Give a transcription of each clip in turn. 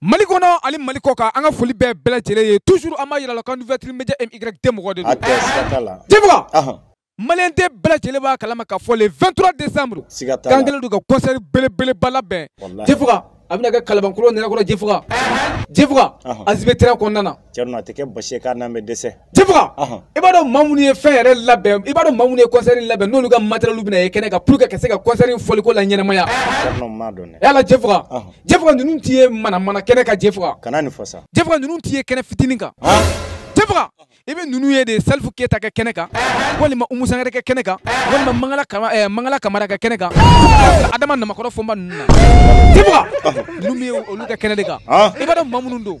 mali kɔnɔ ani mali kɔ kan an ka foli bɛɛ bɛɛ lajɛlen ye toujours an b'a yira la kan nouvelle media myt mɔgɔ de don jɛbuga maliyɛn den bɛɛ lajɛlen b'a kalama k'a fɔ le 23 décembre k'an kɛlen don ka concert belebeleba labɛn jɛfuga a bɛna kɛ kalabankolo nɛnɛkɔrɔ jɛfuga jɛfuga asibe terrain kɔnɔna na cɛruna a tɛ kɛ basi ye k'a n'an bɛ dɛsɛ Tifa i b'a dɔn mamu ye fɛn yɛrɛ labɛn i b'a dɔn mamu ye kɔsari labɛn n'olu ka matɛrɛlu bɛna ye kɛnɛ ka pur que ka se ka kɔsari foliko la ɲɛnamaya yala jɛfa jɛfa ninnu t'i ye mana mana kɛnɛ ka jɛfa kana nin fasa jɛfa ninnu t'i ye kɛnɛ fitinin kan jɛfa i bɛ ninnu ye de salifu keyita kɛ kɛnɛ kan walima umusangɛrɛ kɛ kɛnɛ kan walima mangala kama ɛɛ mangala kamara kɛ kɛnɛ kan adama namakɔrɔ fɔnba ninnu na jɛfa ninnu bɛ olu ka kɛnɛ de kan i b'a dɔn mamu don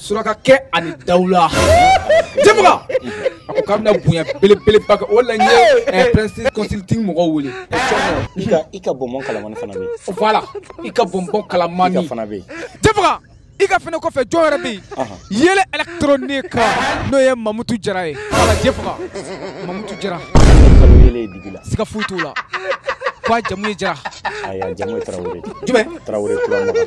surakakɛ ani dawula jɛmuga a ko k'a bɛna bonya belebeleba kɛ o la n ye eh, prince consulting mɔgɔw wele i ka i ka bɔnbɔn kalamani fana bɛ yen voilà i ka bɔnbɔn kalamani fana bɛ yen jɛmuga i ka fɛnɛ kɔfɛ jɔn yɛrɛ bɛ yen yɛlɛ électronique n'o ye mamutu jara ye wala jɛfaga mamutu jara siga foyi t'o la ko a jamu ye jara ayi a jamu ye tarawele jumɛn tarawele turamagan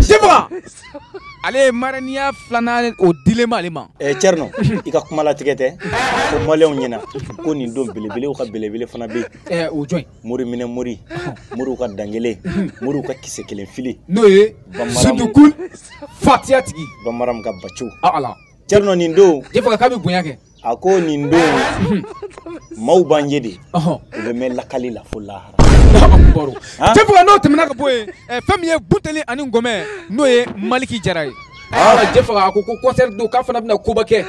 Seba ale ye mariniya filanan o dile ma ale ma eh, cɛri i ka kuma latigɛ tɛ ko maliw ɲɛna ko nin don belebelew ka belebele fana bɛ eh, o jɔn mori minɛ mori moriw ka dangele moriw ka kisɛ kelen fili n'o ye sudukun fatiya tigi bamaram ka baciw ah, ala cɛri nin don i faga k'a bɛ bonya kɛ a ko nin don maaw b'an ye de u bɛ mɛn lakali la fo lahara cɛ fo n'o tɛmɛna ka bɔ yen fɛn min ye buteli ani ngɔmɛ n'o ye maliki jara ye cɛ faga a ko ko kɔsɛri don k'a fana bɛna koba kɛ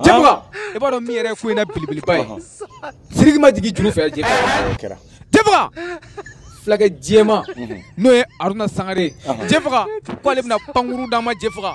cɛ faga i b'a dɔn min yɛrɛ ye ko in na belebeleba ye siriki ma jigin juru fɛ cɛ faga cɛ faga fulakɛ jɛma n'o ye aruna sangare cɛ faga k'ale bɛna pankuru d'a ma cɛ faga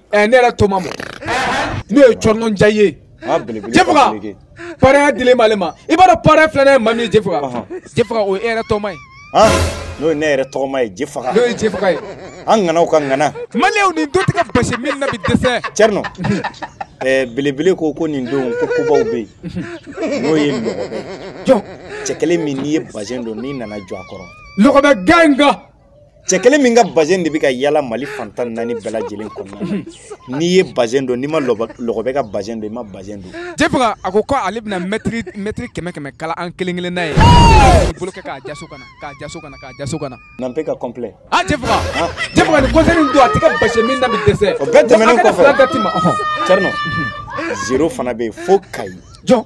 ɛ ne yɛrɛ toma mɔ ne ye cɔrɔnɔn ja ye ah, jefaga parɛya dilen b'ale ma i b'a dɔn parɛ filanan ye maa min ye jefaga jefaga o ye e yɛrɛ tɔma ye ah, n'o ye ne yɛrɛ tɔgɔma ye jefaga n'o ye jefaga ye an ŋanaw ka ŋana maliyɛnw nin don tɛ ka basi min na bi dɛsɛ cɛrinɔ eh, belebele ko ko nin don ko kobaw bɛ yen n'o ye nɔgɔbɛ jɔn cɛ kelen min n'i ye bazɛn don n'i nana jɔ a kɔrɔ nɔgɔbɛ gan in kan cɛ kelen min ka bazɛn de bɛ ka yala mali fantan naani bɛɛ lajɛlen kɔnɔna na n'i ye bazɛn dɔn n'i ma lɔgɔbɛ ka bazɛn dɔn i ma bazɛn dɔn jefaga a ko ko ale bɛna mɛtiri mɛtiri kɛmɛ kɛmɛ kala an kelen kelen n'a ye bolo kɛ k'a jaso kana k'a jaso kana k'a jaso kana n'an pe ka kɔnpilɛ a jefaga jefaga ni kɔnsɛri in don a tɛ ka basi min na bi dɛsɛ o bɛɛ tɛmɛnen kɔfɛ cɛrinɔ zero fana bɛ yen fo kayi jɔn